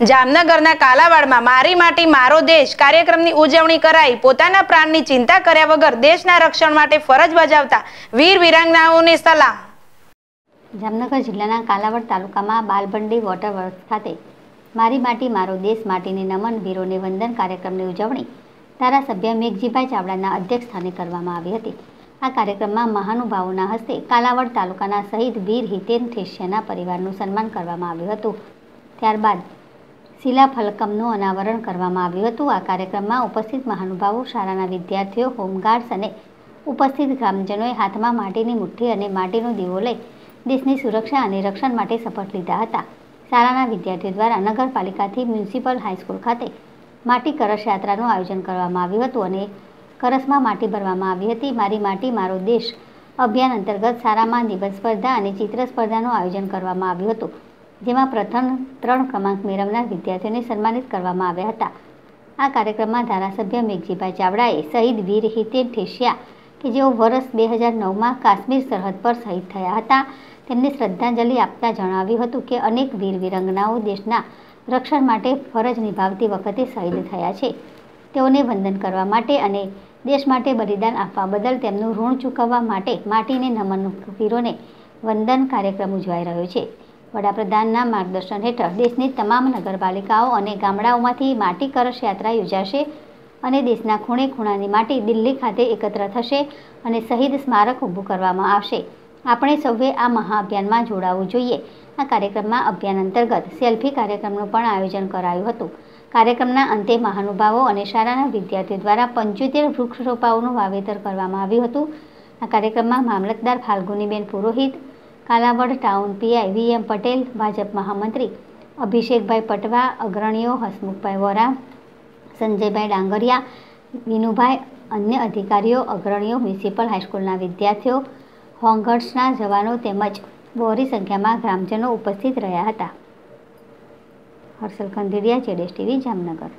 જામનગરના કાલાવાડમાં મારી માટી, મારો દેશ કાર્યક્રમની ઉજવણી કરાઈ. પોતાના પ્રાણની ચિંતા કર્યા વગર દેશના રક્ષણ માટે ફરજ બજાવતા વીર વિરાંગનાઓને સલામ. જામનગર જિલ્લાના કાલાવડ તાલુકામાં બાલભંડી વોટર વર્ક ખાતે મારી માટી, મારો દેશ માટીને નમન, વીરોને વંદન કાર્યક્રમની ઉજવણી ધારાસભ્ય મેઘજીભાઈ ચાવડાના અધ્યક્ષસ્થાને કરવામાં આવી હતી. આ કાર્યક્રમમાં મહાનુભાવોના હસ્તે કાલાવડ તાલુકાના શહીદ વીર હિતેન ઠેસિયાના પરિવારનું સન્માન કરવામાં આવ્યું હતું. ત્યારબાદ શિલાફલકમનું અનાવરણ કરવામાં આવ્યું હતું. આ કાર્યક્રમમાં ઉપસ્થિત મહાનુભાવો, શાળાના વિદ્યાર્થીઓ, હોમગાર્ડ્સ અને ઉપસ્થિત ગ્રામજનોએ હાથમાં માટીની મુઠ્ઠી અને માટીનો દીવો લઈ દેશની સુરક્ષા અને રક્ષણ માટે શપથ લીધા હતા. શાળાના વિદ્યાર્થીઓ દ્વારા નગરપાલિકાથી મ્યુનિસિપલ હાઈસ્કૂલ ખાતે માટી કરશ યાત્રાનું આયોજન કરવામાં આવ્યું હતું અને કરસમાં માટી ભરવામાં આવી હતી. મારી માટી, મારો દેશ અભિયાન અંતર્ગત શાળામાં નિબંધ સ્પર્ધા અને ચિત્ર સ્પર્ધાનું આયોજન કરવામાં આવ્યું હતું. જેમાં પ્રથમ ત્રણ ક્રમાંક મેળવનાર વિદ્યાર્થીઓને સન્માનિત કરવામાં આવ્યા હતા. આ કાર્યક્રમમાં ધારાસભ્ય મેઘજીભાઈ ચાવડાએ શહીદ વીર હિતેન ઠેસિયા, કે જેઓ વર્ષ બે હજાર નવમાં કાશ્મીર સરહદ પર શહીદ થયા હતા, તેમને શ્રદ્ધાંજલિ આપતા જણાવ્યું હતું કે અનેક વીર વિરંગનાઓ દેશના રક્ષણ માટે ફરજ નિભાવતી વખતે શહીદ થયા છે. તેઓને વંદન કરવા માટે અને દેશ માટે બલિદાન આપવા બદલ તેમનું ઋણ ચૂકવવા માટે માટીને નમન વીરોને વંદન કાર્યક્રમ ઉજવાઈ રહ્યો છે. વડાપ્રધાનના માર્ગદર્શન હેઠળ દેશની તમામ નગરપાલિકાઓ અને ગામડાઓમાંથી માટી કરશ યાત્રા યોજાશે અને દેશના ખૂણે ખૂણાની માટી દિલ્હી ખાતે એકત્ર થશે અને શહીદ સ્મારક ઊભું કરવામાં આવશે. આપણે સૌએ આ મહાઅભિયાનમાં જોડાવવું જોઈએ. આ કાર્યક્રમમાં અભિયાન અંતર્ગત સેલ્ફી કાર્યક્રમનું પણ આયોજન કરાયું હતું. કાર્યક્રમના અંતે મહાનુભાવો અને શાળાના વિદ્યાર્થીઓ દ્વારા પંચોતેર વૃક્ષરોપાઓનું વાવેતર કરવામાં આવ્યું હતું. આ કાર્યક્રમમાં મામલતદાર ફાલ્ગુનીબેન Purohit Kalavad town PI V M Patel, Bhajap મહામંત્રી અભિષેકભાઈ પટવા, અગ્રણીઓ હસમુખભાઈ વોરા, સંજયભાઈ ડાંગરિયા વિનુભાઈ અન્ય અધિકારીઓ, અગ્રણીઓ, મ્યુનિસિપલ હાઈસ્કૂલના વિદ્યાર્થીઓ, હોંગર્સના જવાનો તેમજ બોરી સંખ્યામાં ગ્રામજનો ઉપસ્થિત રહ્યા હતા. હર્ષલ ખંડેરિયા, જેડેશ ટીવી, જામનગર.